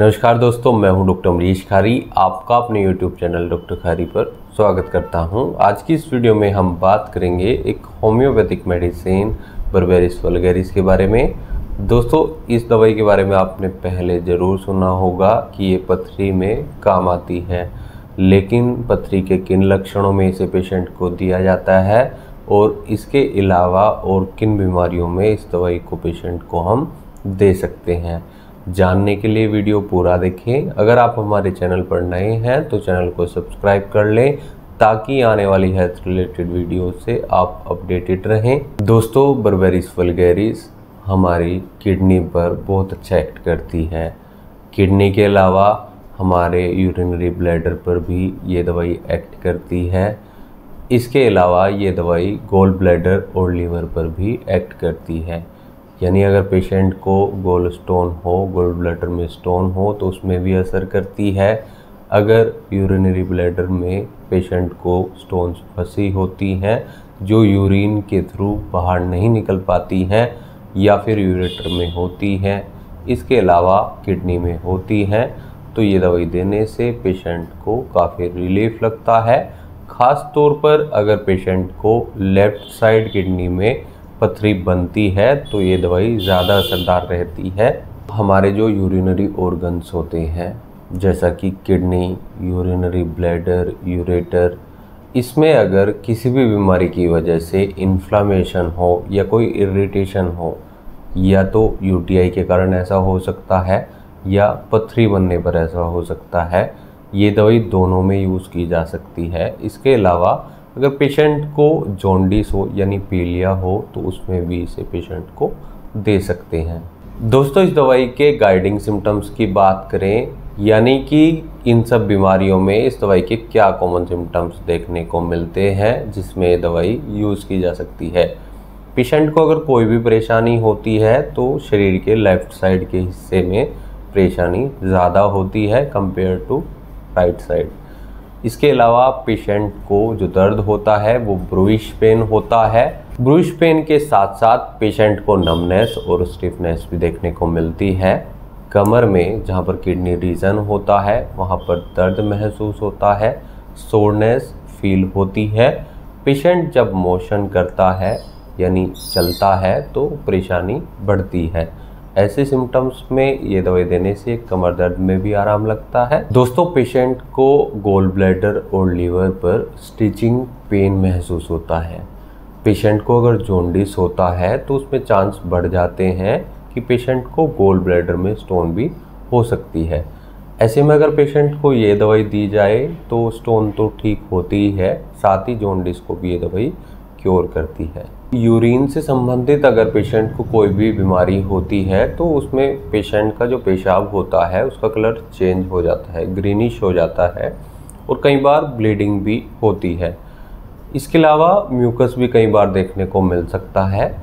नमस्कार दोस्तों, मैं हूँ डॉक्टर अमरीश खारी, आपका अपने यूट्यूब चैनल डॉक्टर खारी पर स्वागत करता हूँ। आज की इस वीडियो में हम बात करेंगे एक होम्योपैथिक मेडिसिन, बर्बेरिस वलगेरिस के बारे में। दोस्तों, इस दवाई के बारे में आपने पहले ज़रूर सुना होगा कि ये पथरी में काम आती है, लेकिन पथरी के किन लक्षणों में इसे पेशेंट को दिया जाता है और इसके अलावा और किन बीमारियों में इस दवाई को पेशेंट को हम दे सकते हैं। जानने के लिए वीडियो पूरा देखें। अगर आप हमारे चैनल पर नए हैं तो चैनल को सब्सक्राइब कर लें, ताकि आने वाली हेल्थ रिलेटेड वीडियो से आप अपडेटेड रहें। दोस्तों बर्बेरिस फलगेरिस हमारी किडनी पर बहुत अच्छा एक्ट करती है। किडनी के अलावा हमारे यूरिनरी ब्लैडर पर भी ये दवाई एक्ट करती है। इसके अलावा ये दवाई गोल्ड ब्लैडर और लीवर पर भी एक्ट करती है। यानी अगर पेशेंट को गोल स्टोन हो गोल ब्लैडर में स्टोन हो तो उसमें भी असर करती है। अगर यूरिनरी ब्लैडर में पेशेंट को स्टोन्स फंसी होती हैं, जो यूरिन के थ्रू बाहर नहीं निकल पाती हैं, या फिर यूरेटर में होती हैं, इसके अलावा किडनी में होती हैं तो ये दवाई देने से पेशेंट को काफ़ी रिलीफ लगता है। ख़ास तौर पर अगर पेशेंट को लेफ़्ट साइड किडनी में पथरी बनती है तो ये दवाई ज़्यादा असरदार रहती है। हमारे जो यूरिनरी ऑर्गन्स होते हैं, जैसा कि किडनी यूरिनरी ब्लैडर यूरेटर इसमें अगर किसी भी बीमारी की वजह से इन्फ्लामेशन हो या कोई इरिटेशन हो, या तो यूटीआई के कारण ऐसा हो सकता है, या पथरी बनने पर ऐसा हो सकता है, ये दवाई दोनों में यूज़ की जा सकती है। इसके अलावा अगर पेशेंट को जॉन्डिस हो, यानी पीलिया हो तो उसमें भी इसे पेशेंट को दे सकते हैं। दोस्तों, इस दवाई के गाइडिंग सिम्टम्स की बात करें, यानी कि इन सब बीमारियों में इस दवाई के क्या कॉमन सिम्टम्स देखने को मिलते हैं, जिसमें दवाई यूज़ की जा सकती है। पेशेंट को अगर कोई भी परेशानी होती है तो शरीर के लेफ़्ट साइड के हिस्से में परेशानी ज़्यादा होती है कंपेयर टू राइट साइड इसके अलावा पेशेंट को जो दर्द होता है, वो ब्रुइश पेन होता है। ब्रुइश पेन के साथ साथ पेशेंट को नमनेस और स्टिफनेस भी देखने को मिलती है। कमर में जहाँ पर किडनी रीजन होता है, वहाँ पर दर्द महसूस होता है सोरनेस फील होती है। पेशेंट जब मोशन करता है, यानी चलता है तो परेशानी बढ़ती है। ऐसे सिम्टम्स में ये दवाई देने से कमर दर्द में भी आराम लगता है। दोस्तों पेशेंट को गोल ब्लैडर और लीवर पर स्टिचिंग पेन महसूस होता है। पेशेंट को अगर जोंडिस होता है तो उसमें चांस बढ़ जाते हैं कि पेशेंट को गोल ब्लैडर में स्टोन भी हो सकती है। ऐसे में अगर पेशेंट को ये दवाई दी जाए तो स्टोन तो ठीक होती ही है, साथ ही जोंडिस को भी ये दवाई क्योर करती है। यूरिन से संबंधित अगर पेशेंट को कोई भी बीमारी होती है तो उसमें पेशेंट का जो पेशाब होता है, उसका कलर चेंज हो जाता है ग्रीनिश हो जाता है और कई बार ब्लीडिंग भी होती है। इसके अलावा म्यूकस भी कई बार देखने को मिल सकता है।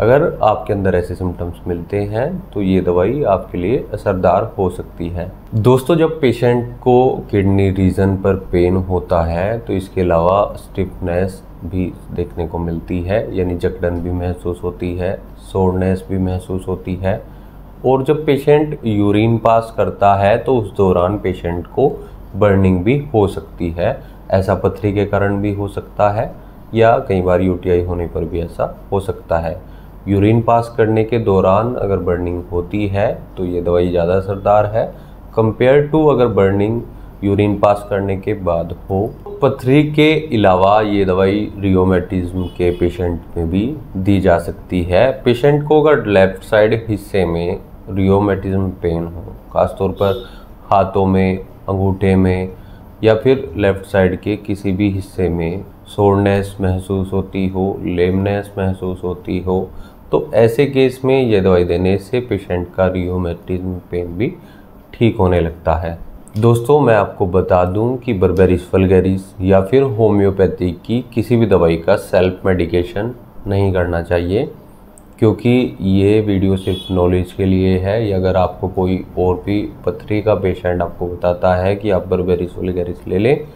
अगर आपके अंदर ऐसे सिम्टम्स मिलते हैं तो ये दवाई आपके लिए असरदार हो सकती है। दोस्तों, जब पेशेंट को किडनी रीजन पर पेन होता है तो इसके अलावा स्टिफनेस भी देखने को मिलती है, यानी जकड़न भी महसूस होती है, सोरनेस भी महसूस होती है। और जब पेशेंट यूरिन पास करता है तो उस दौरान पेशेंट को बर्निंग भी हो सकती है, ऐसा पथरी के कारण भी हो सकता है, या कई बार यूटीआई होने पर भी ऐसा हो सकता है। यूरिन पास करने के दौरान अगर बर्निंग होती है तो ये दवाई ज़्यादा असरदार है। कंपेयर टू अगर बर्निंग यूरिन पास करने के बाद हो। पथरी के अलावा ये दवाई रियोमेटिज्म के पेशेंट में भी दी जा सकती है। पेशेंट को अगर लेफ़्ट साइड हिस्से में रियोमेटिज्म पेन हो, ख़ासतौर पर हाथों में, अंगूठे में, या फिर लेफ़्ट साइड के किसी भी हिस्से में सोरनेस महसूस होती हो लेमनेस महसूस होती हो तो ऐसे केस में ये दवाई देने से पेशेंट का रियोमेटिज्म पेन भी ठीक होने लगता है। दोस्तों, मैं आपको बता दूँ कि बर्बेरिस, फलगेरिस या फिर होम्योपैथी की किसी भी दवाई का सेल्फ मेडिकेशन नहीं करना चाहिए, क्योंकि ये वीडियो सिर्फ़ नॉलेज के लिए है। या अगर आपको कोई और भी पथरी का पेशेंट आपको बताता है कि आप बर्बेरिस, फलगेरिस ले लें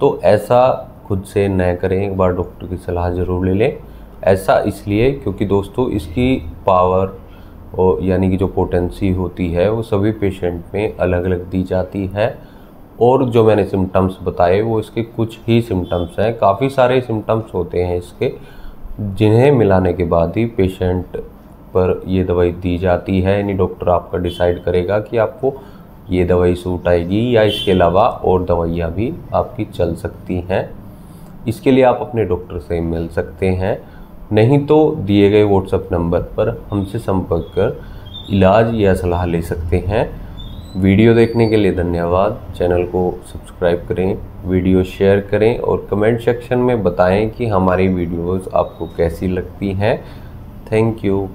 तो ऐसा खुद से न करें। एक बार डॉक्टर की सलाह ज़रूर ले लें। ऐसा इसलिए क्योंकि दोस्तों, इसकी पावर और यानी कि जो पोटेंसी होती है, वो सभी पेशेंट में अलग अलग दी जाती है। और जो मैंने सिम्टम्स बताए, वो इसके कुछ ही सिम्टम्स हैं। काफ़ी सारे सिम्टम्स होते हैं इसके, जिन्हें मिलाने के बाद ही पेशेंट पर ये दवाई दी जाती है। यानी डॉक्टर आपका डिसाइड करेगा कि आपको ये दवाई सूट आएगी या इसके अलावा और दवाइयाँ भी आपकी चल सकती हैं। इसके लिए आप अपने डॉक्टर से मिल सकते हैं। नहीं तो दिए गए व्हाट्सएप नंबर पर हमसे संपर्क कर इलाज या सलाह ले सकते हैं। वीडियो देखने के लिए धन्यवाद। चैनल को सब्सक्राइब करें, वीडियो शेयर करें और कमेंट सेक्शन में बताएँ कि हमारी वीडियोस आपको कैसी लगती हैं। Thank you.